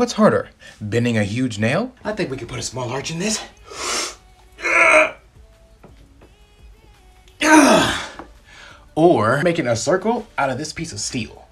What's harder, bending a huge nail? I think we could put a small arch in this. Or making a circle out of this piece of steel.